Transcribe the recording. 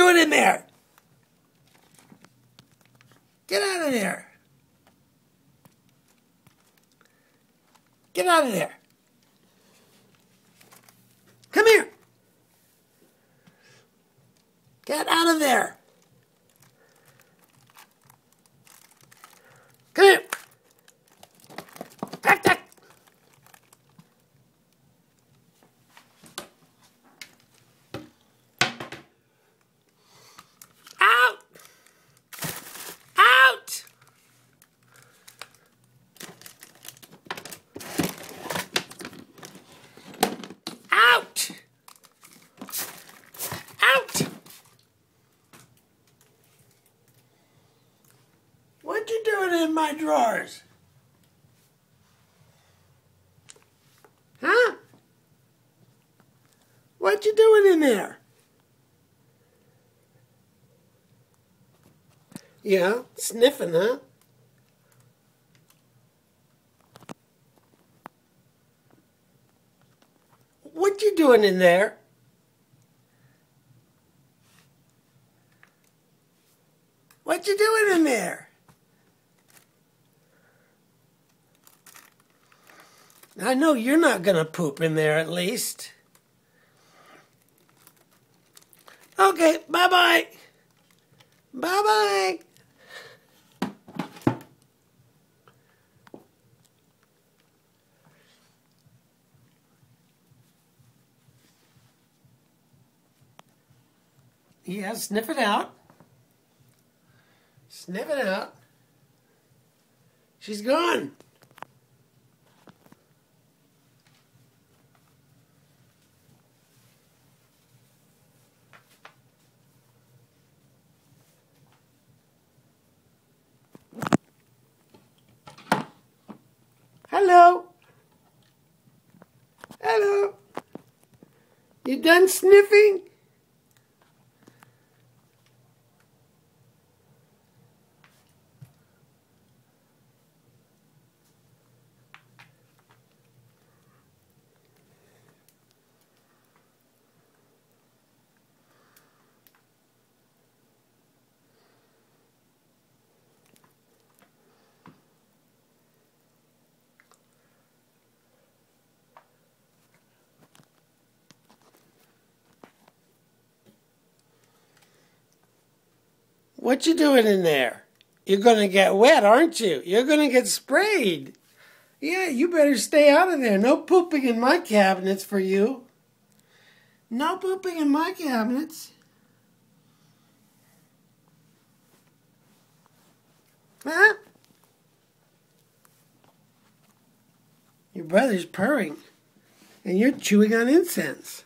doing in there? Get out of there. Get out of there. Come here. Get out of there. Come here. Back, back. Out. Out. Out. Out. What you doing in my drawers? Huh? What you doing in there? Yeah, sniffing, huh? What you doing in there? What you doing in there? I know you're not gonna poop in there at least. Okay, bye bye. Bye bye. Yeah, sniff it out. Sniff it out. She's gone. Hello. Hello. You done sniffing? What you doing in there? You're gonna get wet, aren't you? You're gonna get sprayed. Yeah, you better stay out of there. No pooping in my cabinets for you. No pooping in my cabinets. Huh? Your brother's purring, and you're chewing on incense.